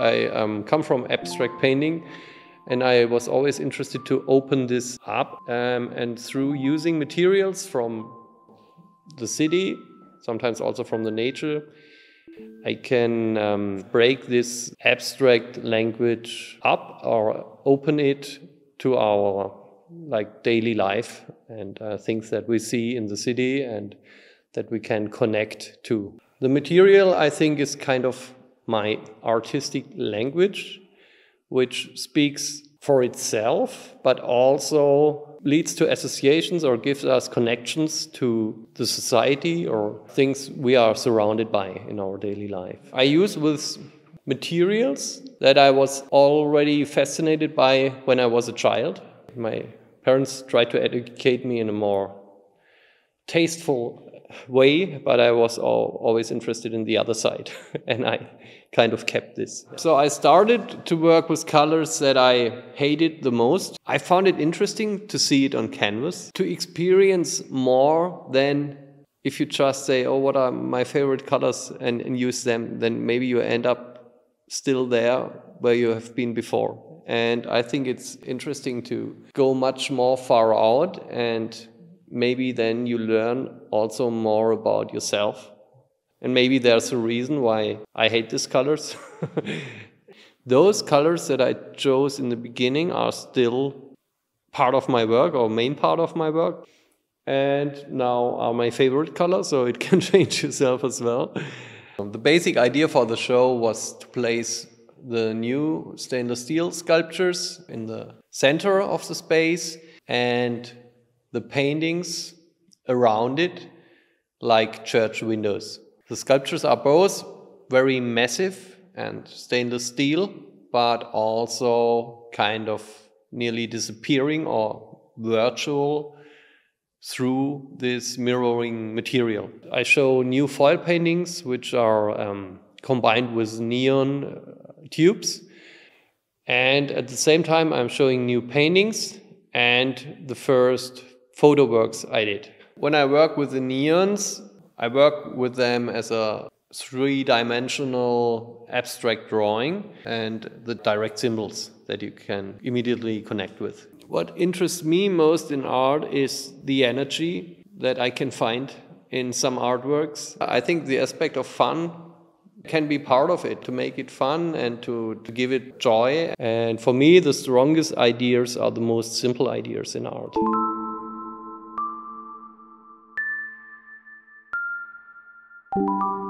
I um, come from abstract painting and I was always interested to open this up um, and through using materials from the city, sometimes also from the nature, I can um, break this abstract language up or open it to our like daily life and uh, things that we see in the city and that we can connect to. The material, I think, is kind of my artistic language, which speaks for itself, but also leads to associations or gives us connections to the society or things we are surrounded by in our daily life. I use with materials that I was already fascinated by when I was a child. My parents tried to educate me in a more tasteful way, but I was always interested in the other side, and I kind of kept this. So I started to work with colors that I hated the most. I found it interesting to see it on canvas, to experience more than if you just say, oh, what are my favorite colors and, and use them, then maybe you end up still there where you have been before. And I think it's interesting to go much more far out and maybe then you learn also more about yourself. And maybe there's a reason why I hate these colors. Those colors that I chose in the beginning are still part of my work or main part of my work and now are my favorite color, so it can change yourself as well. The basic idea for the show was to place the new stainless steel sculptures in the center of the space and the paintings around it like church windows. The sculptures are both very massive and stainless steel, but also kind of nearly disappearing or virtual through this mirroring material. I show new foil paintings which are um, combined with neon uh, tubes. And at the same time, I'm showing new paintings and the first photo works I did. When I work with the neons, I work with them as a three dimensional abstract drawing and the direct symbols that you can immediately connect with. What interests me most in art is the energy that I can find in some artworks. I think the aspect of fun can be part of it to make it fun and to, to give it joy. And for me, the strongest ideas are the most simple ideas in art. you